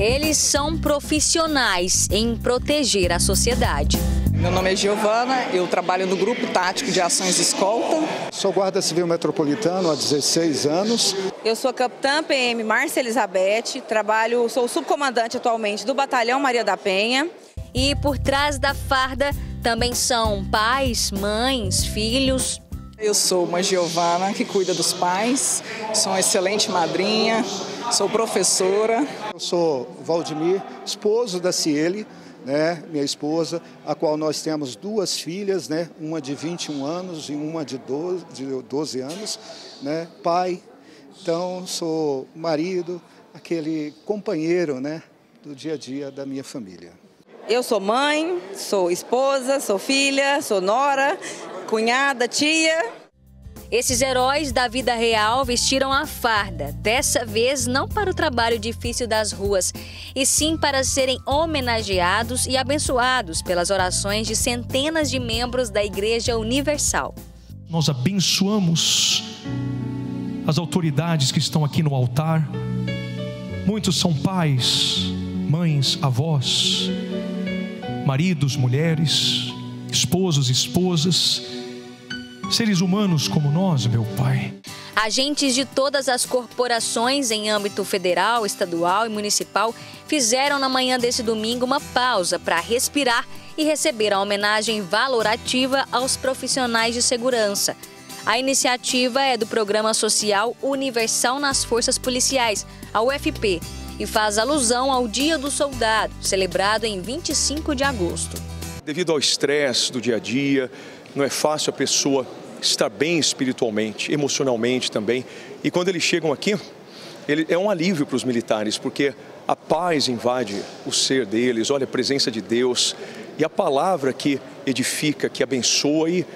Eles são profissionais em proteger a sociedade. Meu nome é Giovana, eu trabalho no Grupo Tático de Ações Escolta. Sou guarda civil metropolitano há 16 anos. Eu sou capitã PM Márcia Elizabeth, trabalho, sou subcomandante atualmente do Batalhão Maria da Penha. E por trás da farda também são pais, mães, filhos. Eu sou uma Giovana que cuida dos pais, sou uma excelente madrinha, sou professora. Eu sou Valdemir, esposo da Ciele, né, minha esposa, a qual nós temos duas filhas, né, uma de 21 anos e uma de 12, de 12 anos, né, pai. Então, sou marido, aquele companheiro né, do dia a dia da minha família. Eu sou mãe, sou esposa, sou filha, sou nora, cunhada, tia. Esses heróis da vida real vestiram a farda, dessa vez não para o trabalho difícil das ruas, e sim para serem homenageados e abençoados pelas orações de centenas de membros da Igreja Universal. Nós abençoamos as autoridades que estão aqui no altar. Muitos são pais, mães, avós, maridos, mulheres, esposos, esposas seres humanos como nós, meu Pai. Agentes de todas as corporações em âmbito federal, estadual e municipal fizeram na manhã desse domingo uma pausa para respirar e receber a homenagem valorativa aos profissionais de segurança. A iniciativa é do Programa Social Universal nas Forças Policiais, a UFP, e faz alusão ao Dia do Soldado, celebrado em 25 de agosto. Devido ao estresse do dia a dia, não é fácil a pessoa estar bem espiritualmente, emocionalmente também. E quando eles chegam aqui, ele é um alívio para os militares, porque a paz invade o ser deles, olha a presença de Deus e a palavra que edifica, que abençoa e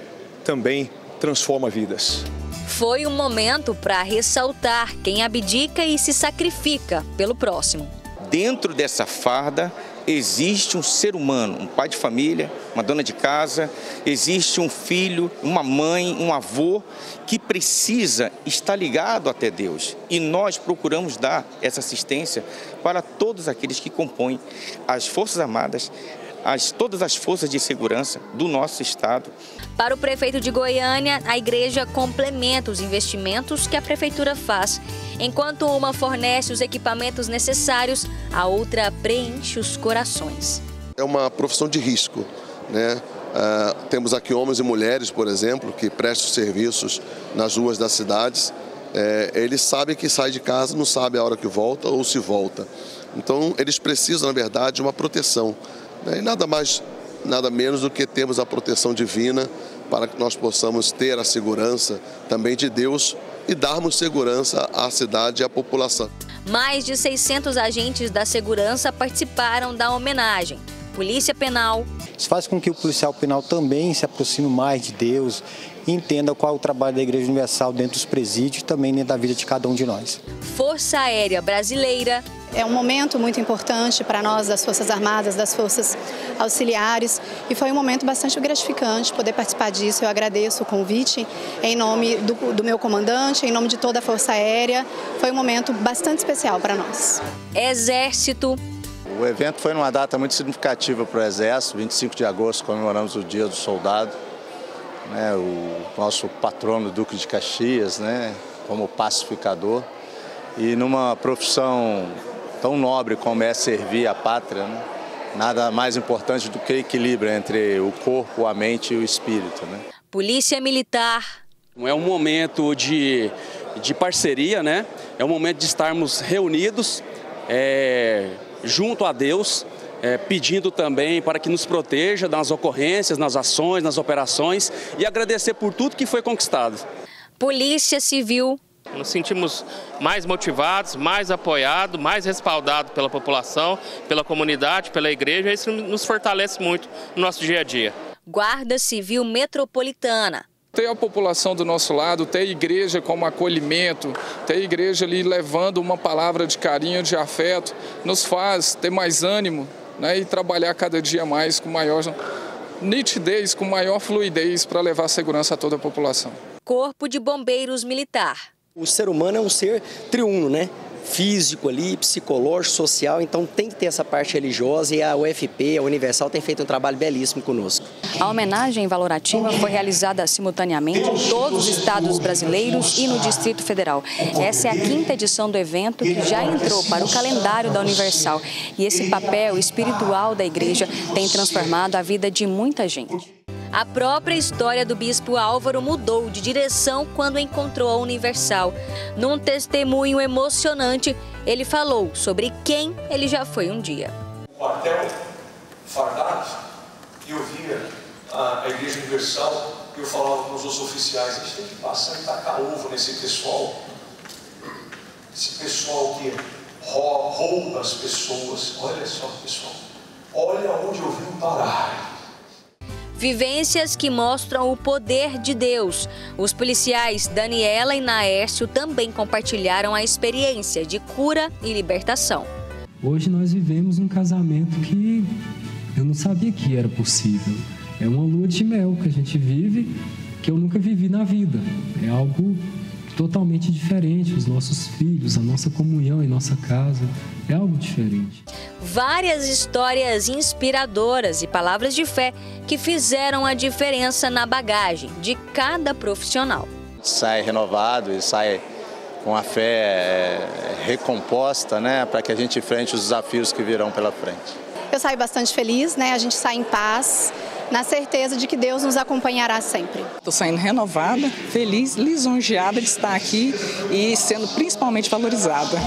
também transforma vidas. Foi um momento para ressaltar quem abdica e se sacrifica pelo próximo. Dentro dessa farda existe um ser humano, um pai de família, uma dona de casa, existe um filho, uma mãe, um avô que precisa estar ligado até Deus. E nós procuramos dar essa assistência para todos aqueles que compõem as Forças Armadas, as, todas as forças de segurança do nosso estado. Para o prefeito de Goiânia, a igreja complementa os investimentos que a prefeitura faz. Enquanto uma fornece os equipamentos necessários, a outra preenche os corações. É uma profissão de risco, né? Uh, temos aqui homens e mulheres, por exemplo, que prestam serviços nas ruas das cidades. É, eles sabem que sai de casa, não sabe a hora que volta ou se volta. Então, eles precisam, na verdade, de uma proteção. Né? E nada mais, nada menos do que termos a proteção divina para que nós possamos ter a segurança também de Deus e darmos segurança à cidade e à população. Mais de 600 agentes da segurança participaram da homenagem. Polícia Penal. Isso faz com que o policial penal também se aproxime mais de Deus e entenda qual é o trabalho da Igreja Universal dentro dos presídios e também dentro da vida de cada um de nós. Força Aérea Brasileira é um momento muito importante para nós das Forças Armadas, das Forças Auxiliares, e foi um momento bastante gratificante poder participar disso. Eu agradeço o convite em nome do, do meu comandante, em nome de toda a Força Aérea. Foi um momento bastante especial para nós. Exército. O evento foi numa data muito significativa para o Exército, 25 de agosto comemoramos o Dia do Soldado. Né, o nosso patrono Duque de Caxias, né, como pacificador. E numa profissão tão nobre como é servir a pátria, né? nada mais importante do que equilíbrio entre o corpo, a mente e o espírito. Né? Polícia Militar. É um momento de, de parceria, né? é um momento de estarmos reunidos é, junto a Deus, é, pedindo também para que nos proteja nas ocorrências, nas ações, nas operações e agradecer por tudo que foi conquistado. Polícia Civil nos sentimos mais motivados, mais apoiados, mais respaldados pela população, pela comunidade, pela igreja. Isso nos fortalece muito no nosso dia a dia. Guarda Civil Metropolitana. Ter a população do nosso lado, ter a igreja como acolhimento, ter a igreja ali levando uma palavra de carinho, de afeto, nos faz ter mais ânimo né, e trabalhar cada dia mais com maior nitidez, com maior fluidez para levar segurança a toda a população. Corpo de Bombeiros Militar. O ser humano é um ser triuno, né? físico ali, psicológico, social, então tem que ter essa parte religiosa e a UFP, a Universal, tem feito um trabalho belíssimo conosco. A homenagem valorativa foi realizada simultaneamente em todos os estados brasileiros e no Distrito Federal. Essa é a quinta edição do evento que já entrou para o calendário da Universal e esse papel espiritual da igreja tem transformado a vida de muita gente. A própria história do bispo Álvaro mudou de direção quando encontrou a Universal. Num testemunho emocionante, ele falou sobre quem ele já foi um dia. O quartel fardado, eu via a, Igreja Universal e eu falava com os oficiais, a gente tem que passar e tacar ovo nesse pessoal. Esse pessoal que rouba as pessoas. Olha só, pessoal. Olha onde eu vim parar. Vivências que mostram o poder de Deus. Os policiais Daniela e Naércio também compartilharam a experiência de cura e libertação. Hoje nós vivemos um casamento que eu não sabia que era possível. É uma lua de mel que a gente vive que eu nunca vivi na vida. É algo totalmente diferente. Os nossos filhos, a nossa comunhão em nossa casa é algo diferente. Várias histórias inspiradoras e palavras de fé que fizeram a diferença na bagagem de cada profissional. Sai renovado e sai com a fé é, recomposta, né, para que a gente enfrente os desafios que virão pela frente. Eu saio bastante feliz, né? A gente sai em paz, na certeza de que Deus nos acompanhará sempre. Estou saindo renovada, feliz, lisonjeada de estar aqui e sendo principalmente valorizada.